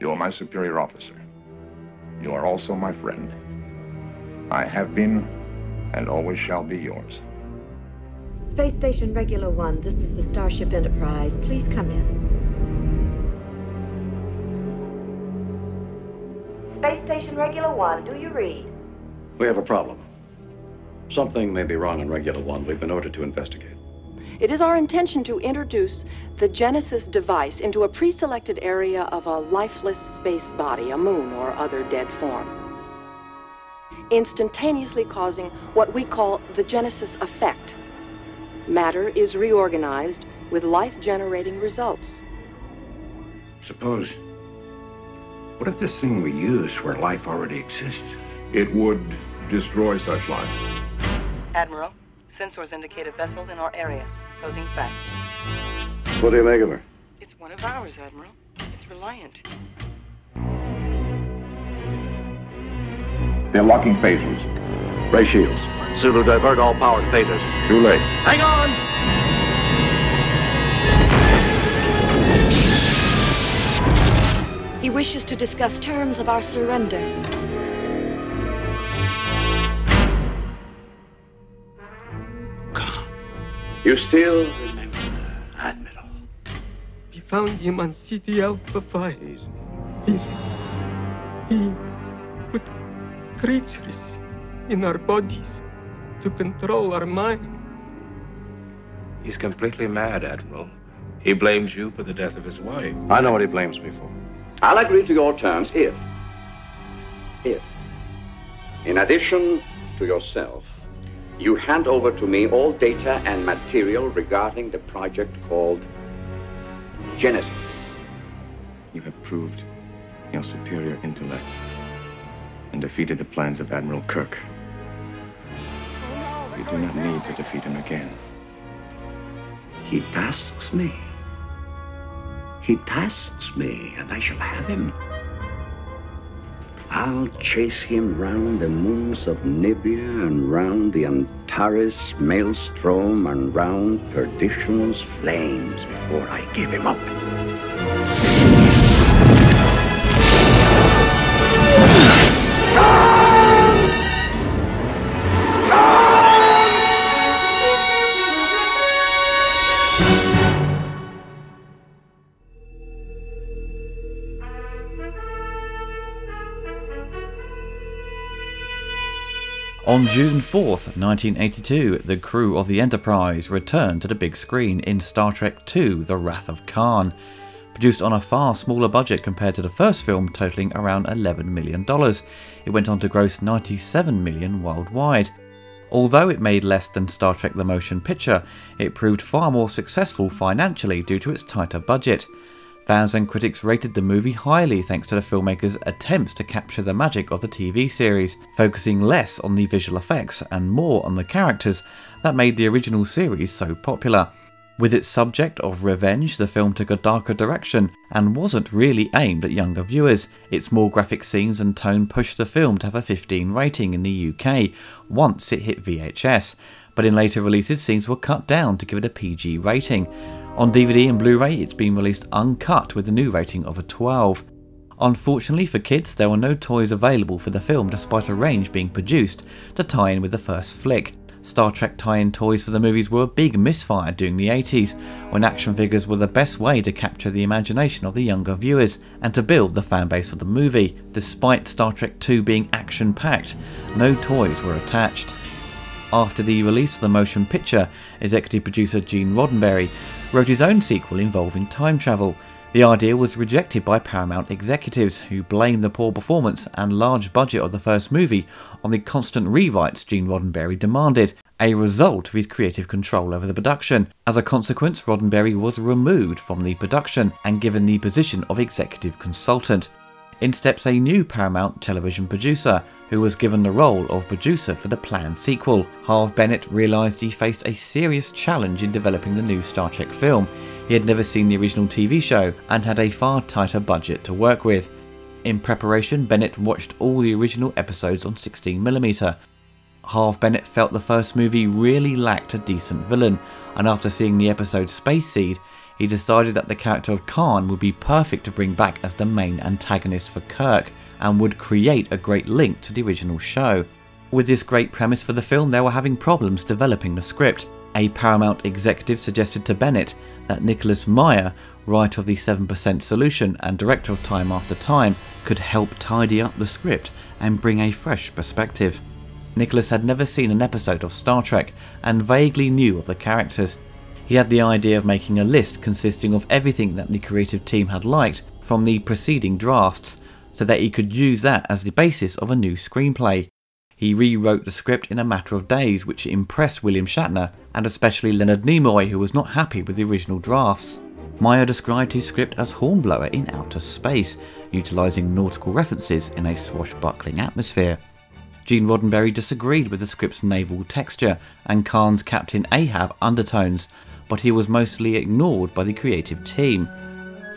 You are my superior officer. You are also my friend. I have been and always shall be yours. Space Station Regula One, this is the Starship Enterprise. Please come in. Space Station Regula One, do you read? We have a problem. Something may be wrong in Regula One. We've been ordered to investigate. It is our intention to introduce the Genesis device into a pre-selected area of a lifeless space body, a moon or other dead form, instantaneously causing what we call the Genesis effect. Matter is reorganized with life-generating results. Suppose, what if this thing we use where life already exists? It would destroy such life. Admiral, sensors indicate a vessel in our area, closing fast. What do you make of her? It's one of ours, Admiral. It's Reliant. They're locking phasers. Ray shields. Sulu, divert all power to phasers. Too late. Hang on! He wishes to discuss terms of our surrender. You still remember, Admiral? We found him on Ceti Alpha 5. Easy. He's, he put creatures in our bodies to control our minds. He's completely mad, Admiral. He blames you for the death of his wife. I know what he blames me for. I'll agree to your terms if, if, in addition to yourself, you hand over to me all data and material regarding the project called Genesis. You have proved your superior intellect and defeated the plans of Admiral Kirk. You do not need to defeat him again. He tasks me. He tasks me, and I shall have him. I'll chase him round the moons of Nibia and round the Antares maelstrom and round perdition's flames before I give him up. On June 4th, 1982, the crew of the Enterprise returned to the big screen in Star Trek II The Wrath of Khan. Produced on a far smaller budget compared to the first film, totaling around $11 million, it went on to gross 97 million worldwide. Although it made less than Star Trek the Motion Picture, it proved far more successful financially due to its tighter budget. Fans and critics rated the movie highly thanks to the filmmaker's attempts to capture the magic of the TV series, focusing less on the visual effects and more on the characters that made the original series so popular. With its subject of revenge, the film took a darker direction and wasn't really aimed at younger viewers. Its more graphic scenes and tone pushed the film to have a 15 rating in the UK once it hit VHS, but in later releases, scenes were cut down to give it a PG rating. On DVD and Blu ray, it's been released uncut with a new rating of a 12. Unfortunately for kids, there were no toys available for the film despite a range being produced to tie in with the first flick. Star Trek tie in toys for the movies were a big misfire during the 80s, when action figures were the best way to capture the imagination of the younger viewers and to build the fanbase of the movie. Despite Star Trek II being action packed, no toys were attached. After the release of the motion picture, executive producer Gene Roddenberry wrote his own sequel involving time travel. The idea was rejected by Paramount executives, who blamed the poor performance and large budget of the first movie on the constant rewrites Gene Roddenberry demanded, a result of his creative control over the production. As a consequence, Roddenberry was removed from the production and given the position of executive consultant. In steps a new Paramount television producer, who was given the role of producer for the planned sequel. Harve Bennett realised he faced a serious challenge in developing the new Star Trek film. He had never seen the original TV show and had a far tighter budget to work with. In preparation, Bennett watched all the original episodes on 16mm. Harve Bennett felt the first movie really lacked a decent villain, and after seeing the episode Space Seed, he decided that the character of Khan would be perfect to bring back as the main antagonist for Kirk and would create a great link to the original show. With this great premise for the film, they were having problems developing the script. A Paramount executive suggested to Bennett that Nicholas Meyer, writer of The 7% Solution and director of Time After Time, could help tidy up the script and bring a fresh perspective. Nicholas had never seen an episode of Star Trek and vaguely knew of the characters. He had the idea of making a list consisting of everything that the creative team had liked from the preceding drafts so that he could use that as the basis of a new screenplay. He rewrote the script in a matter of days, which impressed William Shatner and especially Leonard Nimoy, who was not happy with the original drafts. Meyer described his script as Hornblower in outer space, utilising nautical references in a swashbuckling atmosphere. Gene Roddenberry disagreed with the script's naval texture and Khan's Captain Ahab undertones, but he was mostly ignored by the creative team.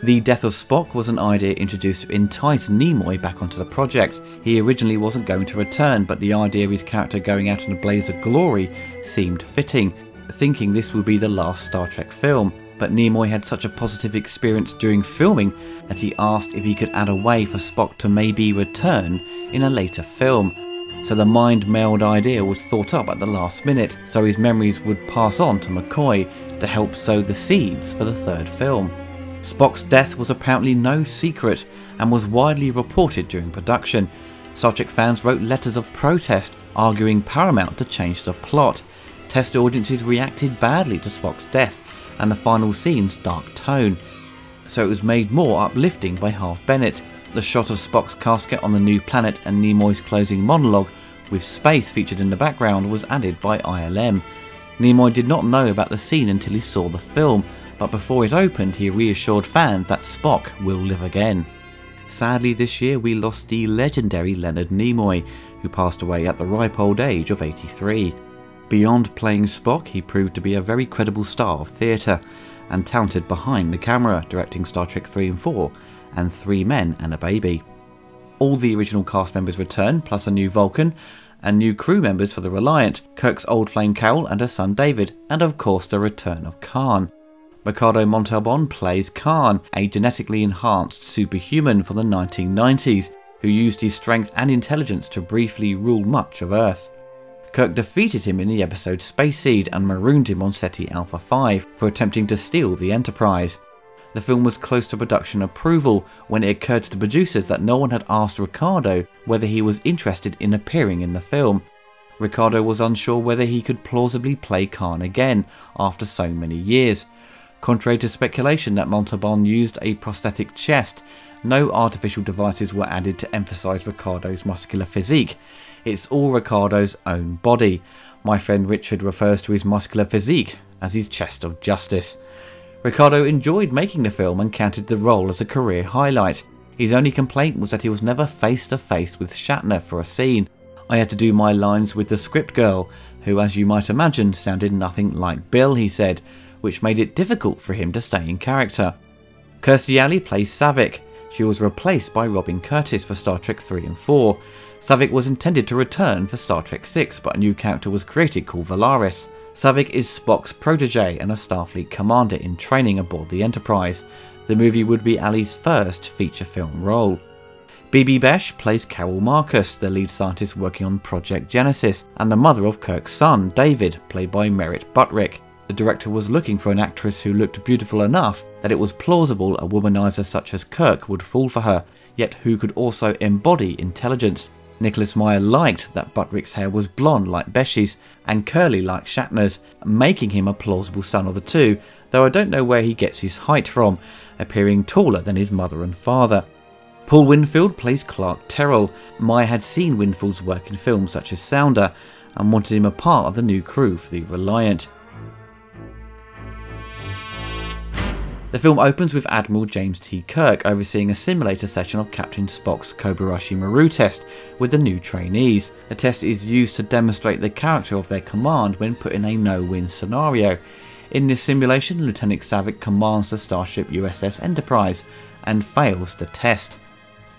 The death of Spock was an idea introduced to entice Nimoy back onto the project. He originally wasn't going to return, but the idea of his character going out in a blaze of glory seemed fitting, thinking this would be the last Star Trek film. But Nimoy had such a positive experience during filming that he asked if he could add a way for Spock to maybe return in a later film. So the mind meld idea was thought up at the last minute, so his memories would pass on to McCoy to help sow the seeds for the third film. Spock's death was apparently no secret and was widely reported during production. Star Trek fans wrote letters of protest arguing Paramount to change the plot. Test audiences reacted badly to Spock's death and the final scene's dark tone, so it was made more uplifting by Harve Bennett. The shot of Spock's casket on the new planet and Nimoy's closing monologue, with space featured in the background, was added by ILM. Nimoy did not know about the scene until he saw the film, but before it opened, he reassured fans that Spock will live again. Sadly, this year we lost the legendary Leonard Nimoy, who passed away at the ripe old age of 83. Beyond playing Spock, he proved to be a very credible star of theatre and talented behind the camera, directing Star Trek 3 and 4 and Three Men and a Baby. All the original cast members return, plus a new Vulcan, and new crew members for the Reliant, Kirk's old flame Carol and her son David, and of course the return of Khan. Ricardo Montalban plays Khan, a genetically enhanced superhuman from the 1990s, who used his strength and intelligence to briefly rule much of Earth. Kirk defeated him in the episode Space Seed and marooned him on Ceti Alpha 5 for attempting to steal the Enterprise. The film was close to production approval when it occurred to the producers that no one had asked Ricardo whether he was interested in appearing in the film. Ricardo was unsure whether he could plausibly play Khan again after so many years, Contrary to speculation that Montalban used a prosthetic chest, no artificial devices were added to emphasise Ricardo's muscular physique. It's all Ricardo's own body. My friend Richard refers to his muscular physique as his chest of justice. Ricardo enjoyed making the film and counted the role as a career highlight. His only complaint was that he was never face to face with Shatner for a scene. I had to do my lines with the script girl, who, as you might imagine, sounded nothing like Bill, he said which made it difficult for him to stay in character. Kirstie Alley plays Saavik. She was replaced by Robin Curtis for Star Trek 3 and 4. Saavik was intended to return for Star Trek 6, but a new character was created called Valeris. Saavik is Spock's protege and a Starfleet commander in training aboard the Enterprise. The movie would be Alley's first feature film role. Bibi Besch plays Carol Marcus, the lead scientist working on Project Genesis, and the mother of Kirk's son, David, played by Merritt Buttrick. The director was looking for an actress who looked beautiful enough that it was plausible a womanizer such as Kirk would fall for her, yet who could also embody intelligence. Nicholas Meyer liked that Buttrick's hair was blonde like Besch's and curly like Shatner's, making him a plausible son of the two, though I don't know where he gets his height from, appearing taller than his mother and father. Paul Winfield plays Clark Terrell. Meyer had seen Winfield's work in films such as Sounder and wanted him a part of the new crew for the Reliant. The film opens with Admiral James T. Kirk overseeing a simulator session of Captain Spock's Kobayashi Maru test with the new trainees. The test is used to demonstrate the character of their command when put in a no-win scenario. In this simulation, Lieutenant Saavik commands the starship USS Enterprise and fails the test.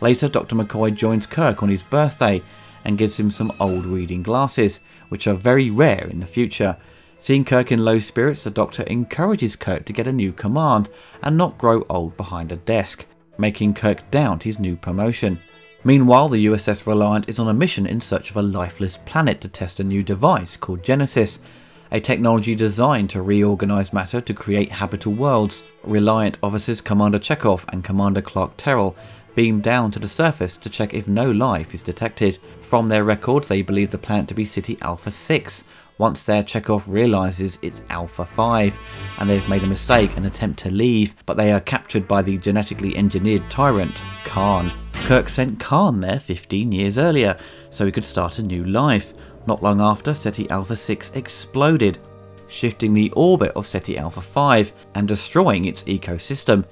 Later, Dr. McCoy joins Kirk on his birthday and gives him some old reading glasses, which are very rare in the future. Seeing Kirk in low spirits, the Doctor encourages Kirk to get a new command and not grow old behind a desk, making Kirk doubt his new promotion. Meanwhile, the USS Reliant is on a mission in search of a lifeless planet to test a new device called Genesis, a technology designed to reorganize matter to create habitable worlds. Reliant officers Commander Chekov and Commander Clark Terrell beam down to the surface to check if no life is detected. From their records, they believe the planet to be Ceti Alpha 6. Once there, Chekov realizes it's Alpha 5, and they've made a mistake and attempt to leave, but they are captured by the genetically engineered tyrant, Khan. Kirk sent Khan there 15 years earlier, so he could start a new life. Not long after, Ceti Alpha 6 exploded, shifting the orbit of Ceti Alpha 5 and destroying its ecosystem.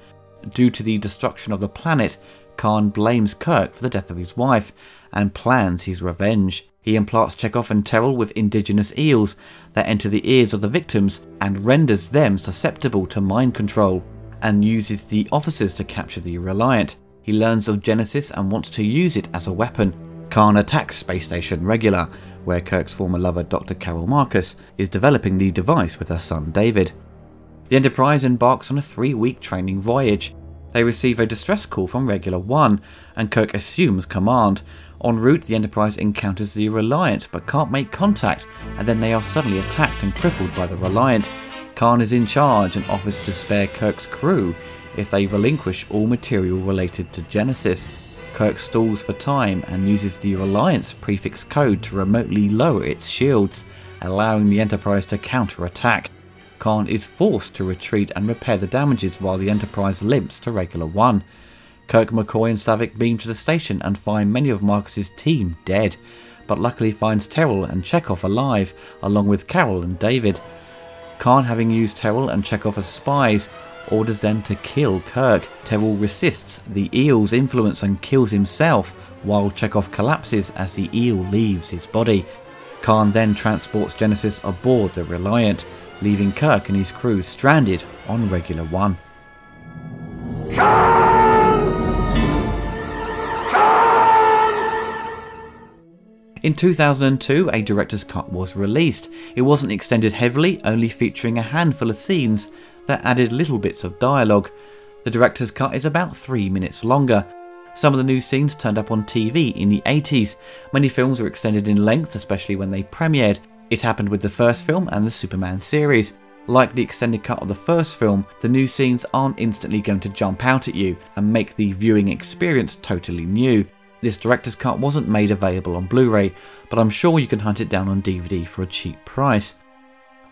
Due to the destruction of the planet, Khan blames Kirk for the death of his wife and plans his revenge. He implants Chekov and Terrell with indigenous eels that enter the ears of the victims and renders them susceptible to mind control, and uses the officers to capture the Reliant. He learns of Genesis and wants to use it as a weapon. Khan attacks Space Station Regula, where Kirk's former lover Dr. Carol Marcus is developing the device with her son David. The Enterprise embarks on a three week training voyage. They receive a distress call from Regula 1, and Kirk assumes command. En route, the Enterprise encounters the Reliant but can't make contact, and then they are suddenly attacked and crippled by the Reliant. Khan is in charge and offers to spare Kirk's crew if they relinquish all material related to Genesis. Kirk stalls for time and uses the Reliant's prefix code to remotely lower its shields, allowing the Enterprise to counter-attack. Khan is forced to retreat and repair the damages while the Enterprise limps to Regula 1. Kirk, McCoy and Saavik beam to the station and find many of Marcus's team dead, but luckily finds Terrell and Chekov alive, along with Carol and David. Khan, having used Terrell and Chekov as spies, orders them to kill Kirk. Terrell resists the eel's influence and kills himself, while Chekov collapses as the eel leaves his body. Khan then transports Genesis aboard the Reliant, leaving Kirk and his crew stranded on Regula 1. In 2002, a director's cut was released. It wasn't extended heavily, only featuring a handful of scenes that added little bits of dialogue. The director's cut is about three minutes longer. Some of the new scenes turned up on TV in the 80s. Many films were extended in length, especially when they premiered. It happened with the first film and the Superman series. Like the extended cut of the first film, the new scenes aren't instantly going to jump out at you and make the viewing experience totally new. This director's cut wasn't made available on Blu ray, but I'm sure you can hunt it down on DVD for a cheap price.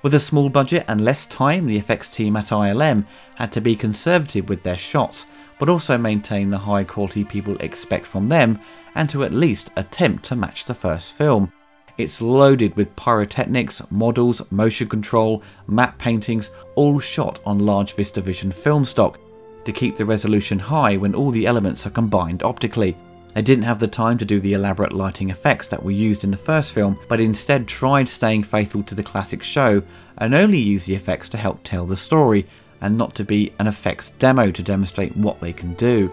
With a small budget and less time, the effects team at ILM had to be conservative with their shots, but also maintain the high quality people expect from them and to at least attempt to match the first film. It's loaded with pyrotechnics, models, motion control, matte paintings, all shot on large VistaVision film stock to keep the resolution high when all the elements are combined optically. They didn't have the time to do the elaborate lighting effects that were used in the first film, but instead tried staying faithful to the classic show and only used the effects to help tell the story and not to be an effects demo to demonstrate what they can do.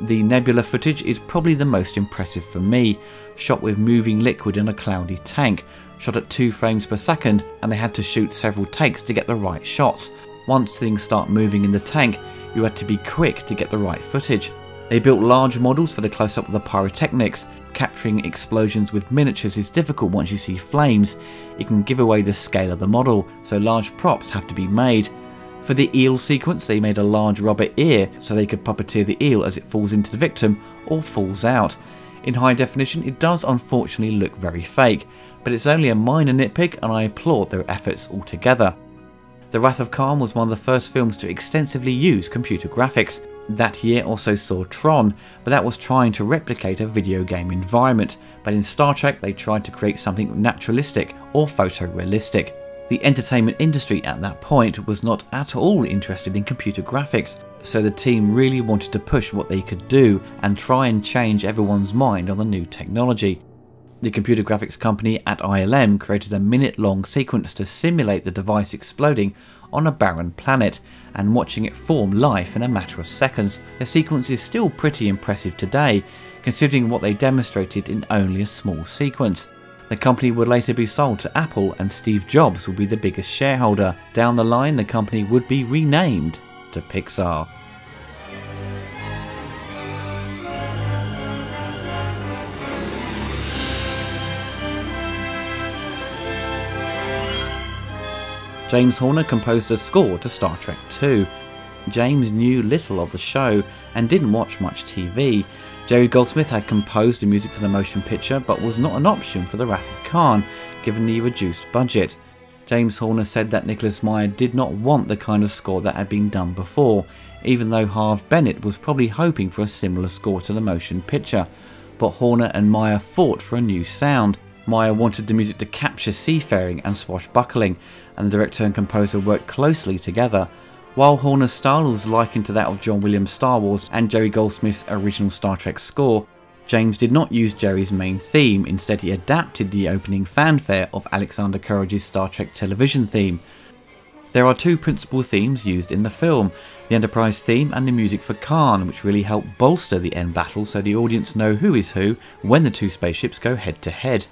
The nebula footage is probably the most impressive for me, shot with moving liquid in a cloudy tank, shot at 2 frames per second, and they had to shoot several takes to get the right shots. Once things start moving in the tank, you had to be quick to get the right footage. They built large models for the close up of the pyrotechnics. Capturing explosions with miniatures is difficult once you see flames. It can give away the scale of the model, so large props have to be made. For the eel sequence, they made a large rubber ear so they could puppeteer the eel as it falls into the victim or falls out. In high definition, it does unfortunately look very fake, but it's only a minor nitpick and I applaud their efforts altogether. The Wrath of Khan was one of the first films to extensively use computer graphics. That year also saw Tron, but that was trying to replicate a video game environment, but in Star Trek they tried to create something naturalistic or photorealistic. The entertainment industry at that point was not at all interested in computer graphics, so the team really wanted to push what they could do and try and change everyone's mind on the new technology. The computer graphics company at ILM created a minute long sequence to simulate the device exploding on a barren planet and watching it form life in a matter of seconds. The sequence is still pretty impressive today, considering what they demonstrated in only a small sequence. The company would later be sold to Apple and Steve Jobs would be the biggest shareholder. Down the line, the company would be renamed to Pixar. James Horner composed a score to Star Trek II. James knew little of the show and didn't watch much TV. Jerry Goldsmith had composed the music for the motion picture but was not an option for The Wrath of Khan, given the reduced budget. James Horner said that Nicholas Meyer did not want the kind of score that had been done before, even though Harve Bennett was probably hoping for a similar score to the motion picture. But Horner and Meyer fought for a new sound. Meyer wanted the music to capture seafaring and swashbuckling, and the director and composer worked closely together. While Horner's style was likened to that of John Williams' Star Wars and Jerry Goldsmith's original Star Trek score, James did not use Jerry's main theme, instead he adapted the opening fanfare of Alexander Courage's Star Trek television theme. There are two principal themes used in the film, the Enterprise theme and the music for Khan, which really help bolster the end battle so the audience know who is who when the two spaceships go head to head.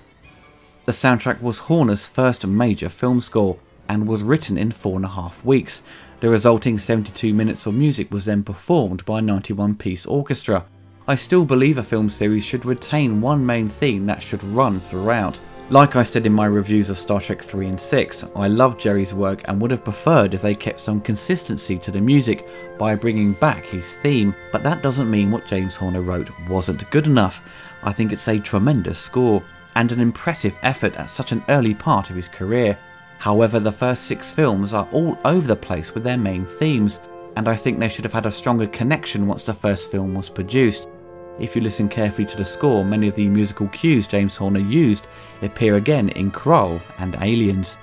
The soundtrack was Horner's first major film score, and was written in four and a half weeks. The resulting 72 minutes of music was then performed by a 91 piece orchestra. I still believe a film series should retain one main theme that should run throughout. Like I said in my reviews of Star Trek 3 and 6, I love Jerry's work and would have preferred if they kept some consistency to the music by bringing back his theme, but that doesn't mean what James Horner wrote wasn't good enough. I think it's a tremendous score, and an impressive effort at such an early part of his career. However, the first six films are all over the place with their main themes, and I think they should have had a stronger connection once the first film was produced. If you listen carefully to the score, many of the musical cues James Horner used appear again in Krull and Aliens.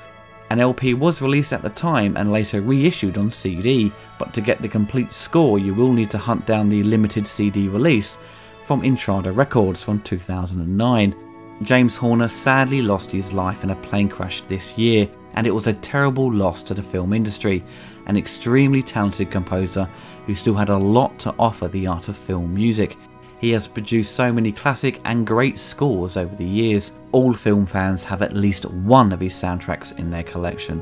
An LP was released at the time and later reissued on CD, but to get the complete score you will need to hunt down the limited CD release from Intrada Records from 2009. James Horner sadly lost his life in a plane crash this year, and it was a terrible loss to the film industry, an extremely talented composer who still had a lot to offer the art of film music. He has produced so many classic and great scores over the years. All film fans have at least one of his soundtracks in their collection.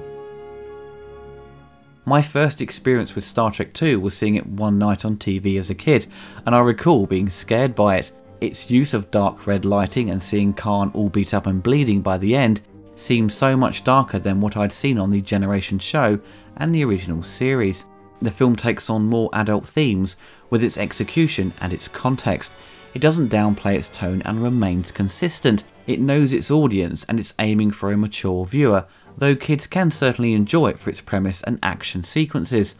My first experience with Star Trek II was seeing it one night on TV as a kid, and I recall being scared by it. Its use of dark red lighting and seeing Khan all beat up and bleeding by the end seemed so much darker than what I'd seen on the Generation show and the original series. The film takes on more adult themes with its execution and its context. It doesn't downplay its tone and remains consistent. It knows its audience and it's aiming for a mature viewer, though kids can certainly enjoy it for its premise and action sequences.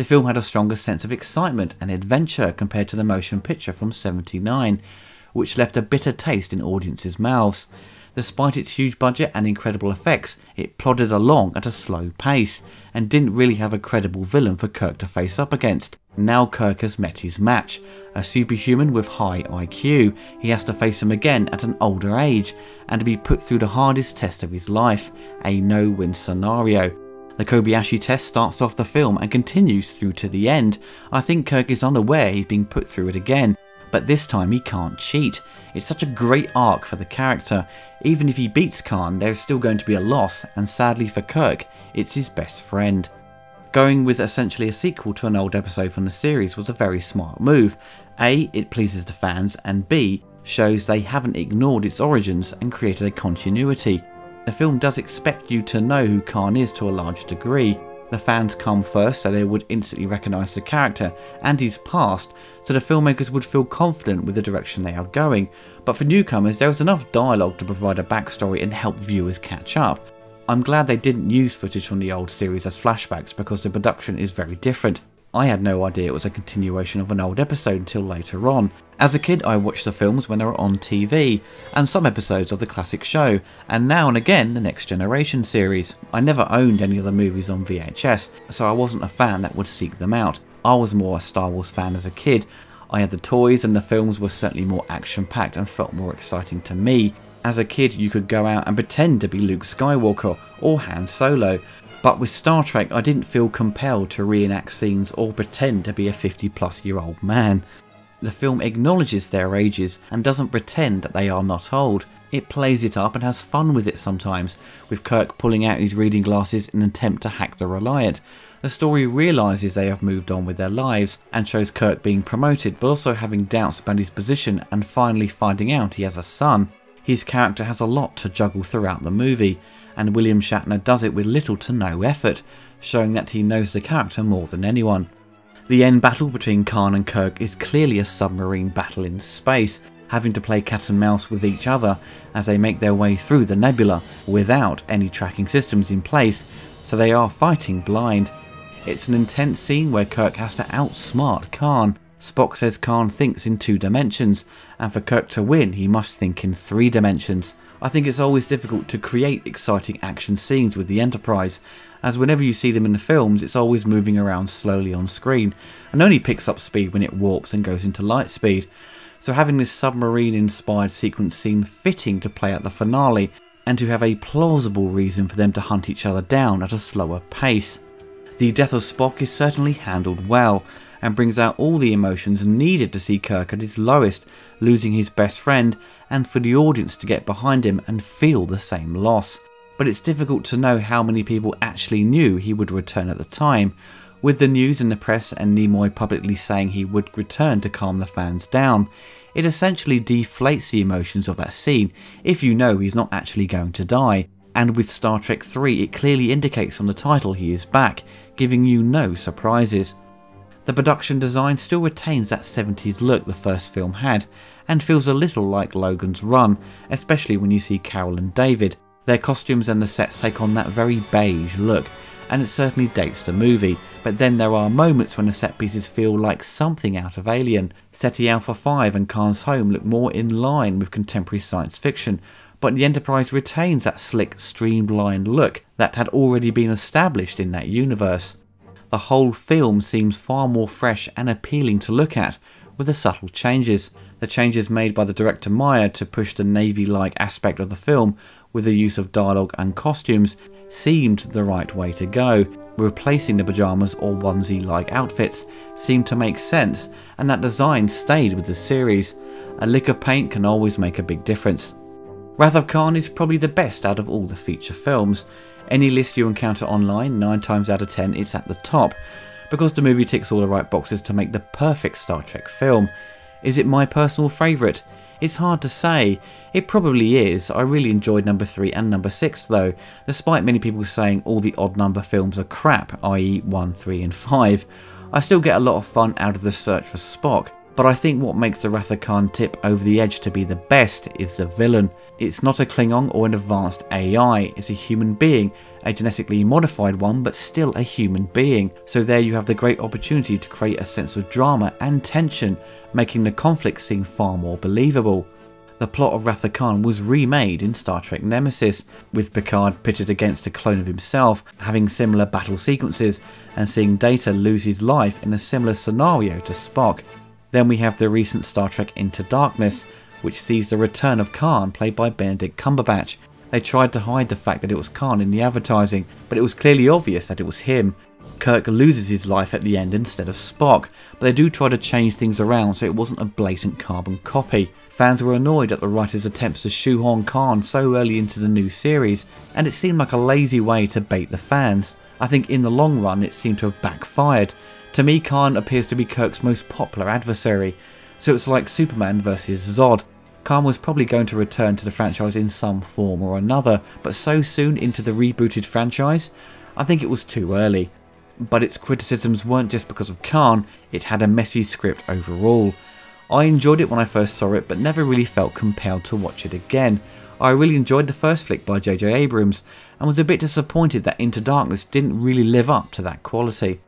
The film had a stronger sense of excitement and adventure compared to the motion picture from 79, which left a bitter taste in audiences' mouths. Despite its huge budget and incredible effects, it plodded along at a slow pace, and didn't really have a credible villain for Kirk to face up against. Now Kirk has met his match. A superhuman with high IQ, he has to face him again at an older age, and be put through the hardest test of his life, a no-win scenario. The Kobayashi test starts off the film and continues through to the end. I think Kirk is unaware he's being put through it again, but this time he can't cheat. It's such a great arc for the character. Even if he beats Khan, there's still going to be a loss, and sadly for Kirk, it's his best friend. Going with essentially a sequel to an old episode from the series was a very smart move. A, it pleases the fans, and B, shows they haven't ignored its origins and created a continuity. The film does expect you to know who Khan is to a large degree, the fans come first so they would instantly recognise the character and his past, so the filmmakers would feel confident with the direction they are going. But for newcomers, there is enough dialogue to provide a backstory and help viewers catch up. I'm glad they didn't use footage from the old series as flashbacks because the production is very different. I had no idea it was a continuation of an old episode until later on. As a kid, I watched the films when they were on TV, and some episodes of the classic show, and now and again the Next Generation series. I never owned any of the movies on VHS, so I wasn't a fan that would seek them out. I was more a Star Wars fan as a kid. I had the toys, and the films were certainly more action packed and felt more exciting to me. As a kid, you could go out and pretend to be Luke Skywalker or Han Solo, but with Star Trek, I didn't feel compelled to reenact scenes or pretend to be a 50 plus year old man. The film acknowledges their ages and doesn't pretend that they are not old. It plays it up and has fun with it sometimes, with Kirk pulling out his reading glasses in an attempt to hack the Reliant. The story realises they have moved on with their lives and shows Kirk being promoted but also having doubts about his position and finally finding out he has a son. His character has a lot to juggle throughout the movie, and William Shatner does it with little to no effort, showing that he knows the character more than anyone. The end battle between Khan and Kirk is clearly a submarine battle in space, having to play cat and mouse with each other as they make their way through the nebula without any tracking systems in place, so they are fighting blind. It's an intense scene where Kirk has to outsmart Khan. Spock says Khan thinks in two dimensions, and for Kirk to win, he must think in three dimensions. I think it's always difficult to create exciting action scenes with the Enterprise, as whenever you see them in the films, it's always moving around slowly on screen, and only picks up speed when it warps and goes into light speed. So having this submarine inspired sequence seem fitting to play at the finale, and to have a plausible reason for them to hunt each other down at a slower pace. The death of Spock is certainly handled well, and brings out all the emotions needed to see Kirk at his lowest, losing his best friend, and for the audience to get behind him and feel the same loss but it's difficult to know how many people actually knew he would return at the time. With the news in the press and Nimoy publicly saying he would return to calm the fans down, it essentially deflates the emotions of that scene if you know he's not actually going to die. And with Star Trek 3, it clearly indicates from the title he is back, giving you no surprises. The production design still retains that 70s look the first film had, and feels a little like Logan's Run, especially when you see Carol and David, their costumes and the sets take on that very beige look, and it certainly dates the movie, but then there are moments when the set pieces feel like something out of Alien. Ceti Alpha 5 and Khan's home look more in line with contemporary science fiction, but the Enterprise retains that slick, streamlined look that had already been established in that universe. The whole film seems far more fresh and appealing to look at, with the subtle changes. The changes made by the director Meyer to push the Navy like aspect of the film with the use of dialogue and costumes seemed the right way to go. Replacing the pyjamas or onesie like outfits seemed to make sense, and that design stayed with the series. A lick of paint can always make a big difference. Wrath of Khan is probably the best out of all the feature films. Any list you encounter online, 9 times out of 10 it's at the top, because the movie ticks all the right boxes to make the perfect Star Trek film. Is it my personal favourite? It's hard to say. It probably is. I really enjoyed number 3 and number 6 though, despite many people saying all the odd number films are crap, i.e. 1, 3 and 5. I still get a lot of fun out of the search for Spock, but I think what makes the Wrath Khan tip over the edge to be the best is the villain. It's not a Klingon or an advanced AI, it's a human being, a genetically modified one but still a human being. So there you have the great opportunity to create a sense of drama and tension making the conflict seem far more believable. The plot of Wrath Khan was remade in Star Trek Nemesis, with Picard pitted against a clone of himself, having similar battle sequences, and seeing Data lose his life in a similar scenario to Spock. Then we have the recent Star Trek Into Darkness, which sees the return of Khan played by Benedict Cumberbatch. They tried to hide the fact that it was Khan in the advertising, but it was clearly obvious that it was him, Kirk loses his life at the end instead of Spock, but they do try to change things around so it wasn't a blatant carbon copy. Fans were annoyed at the writer's attempts to shoehorn Khan so early into the new series, and it seemed like a lazy way to bait the fans. I think in the long run it seemed to have backfired. To me, Khan appears to be Kirk's most popular adversary, so it's like Superman versus Zod. Khan was probably going to return to the franchise in some form or another, but so soon into the rebooted franchise, I think it was too early but its criticisms weren't just because of Khan, it had a messy script overall. I enjoyed it when I first saw it, but never really felt compelled to watch it again. I really enjoyed the first flick by J.J. Abrams, and was a bit disappointed that Into Darkness didn't really live up to that quality.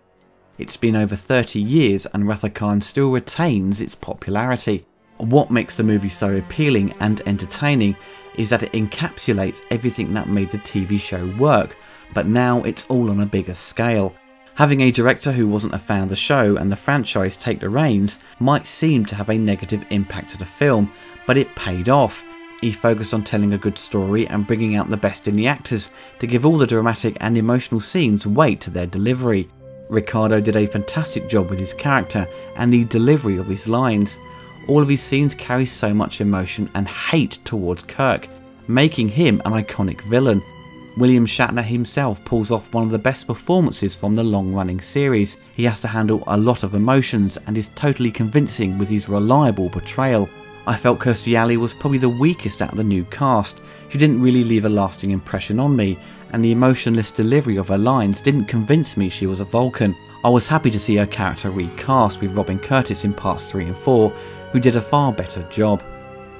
It's been over 30 years and Wrath of Khan still retains its popularity. What makes the movie so appealing and entertaining is that it encapsulates everything that made the TV show work, but now it's all on a bigger scale. Having a director who wasn't a fan of the show and the franchise take the reins might seem to have a negative impact to the film, but it paid off. He focused on telling a good story and bringing out the best in the actors to give all the dramatic and emotional scenes weight to their delivery. Ricardo did a fantastic job with his character and the delivery of his lines. All of his scenes carry so much emotion and hate towards Kirk, making him an iconic villain. William Shatner himself pulls off one of the best performances from the long running series. He has to handle a lot of emotions and is totally convincing with his reliable portrayal. I felt Kirstie Alley was probably the weakest out of the new cast. She didn't really leave a lasting impression on me, and the emotionless delivery of her lines didn't convince me she was a Vulcan. I was happy to see her character recast with Robin Curtis in parts 3 and 4, who did a far better job.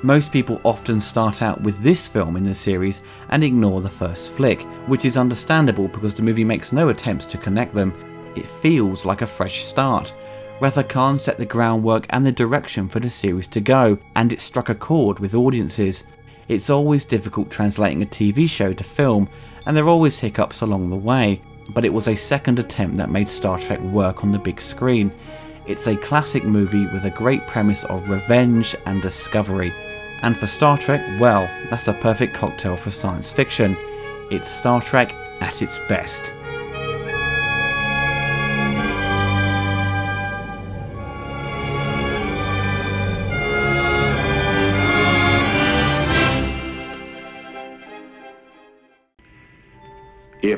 Most people often start out with this film in the series and ignore the first flick, which is understandable because the movie makes no attempts to connect them. It feels like a fresh start. Wrath of Khan set the groundwork and the direction for the series to go, and it struck a chord with audiences. It's always difficult translating a TV show to film, and there are always hiccups along the way, but it was a second attempt that made Star Trek work on the big screen. It's a classic movie with a great premise of revenge and discovery. And for Star Trek, well, that's a perfect cocktail for science fiction. It's Star Trek at its best.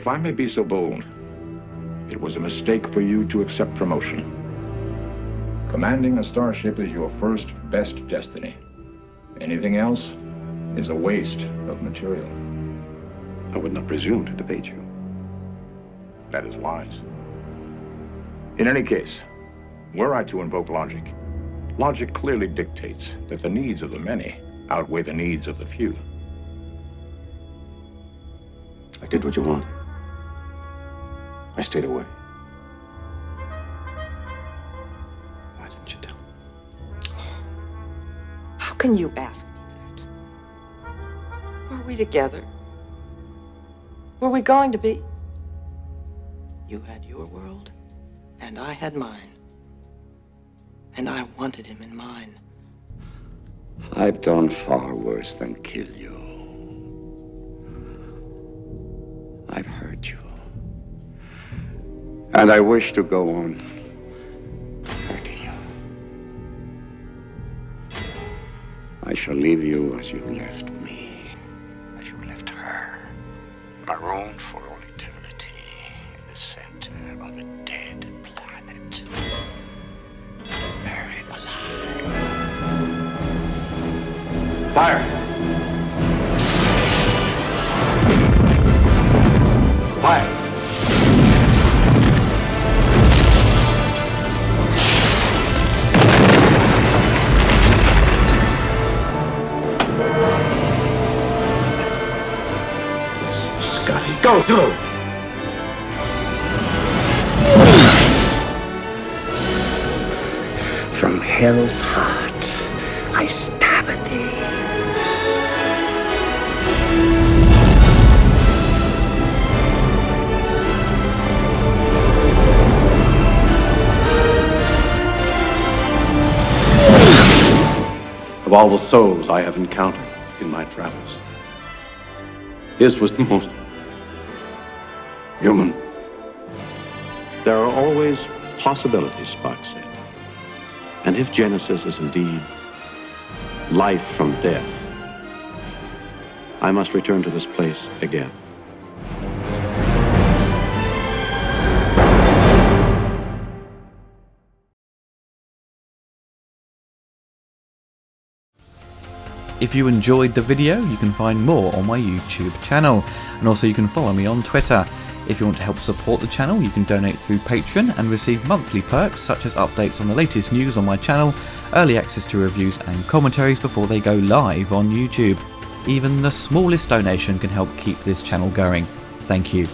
If I may be so bold, it was a mistake for you to accept promotion. Commanding a starship is your first best destiny. Anything else is a waste of material. I would not presume to debate you. That is wise. In any case, were I to invoke logic, logic clearly dictates that the needs of the many outweigh the needs of the few. I did what you wanted. I stayed away. Why didn't you tell me? How can you ask me that? Were we together? Were we going to be? You had your world, and I had mine. And I wanted him in mine. I've done far worse than kill you. And I wish to go on you. I shall leave you as you left me, as you left her, marooned for all eternity in the center of a dead planet. Buried alive. Fire! Go through! From hell's heart, I stab at thee. Of all the souls I have encountered in my travels, his was the most human. There are always possibilities, Spock said. And if Genesis is indeed life from death, I must return to this place again. If you enjoyed the video, you can find more on my YouTube channel, and also you can follow me on Twitter. If you want to help support the channel, you can donate through Patreon and receive monthly perks such as updates on the latest news on my channel, early access to reviews and commentaries before they go live on YouTube. Even the smallest donation can help keep this channel going. Thank you.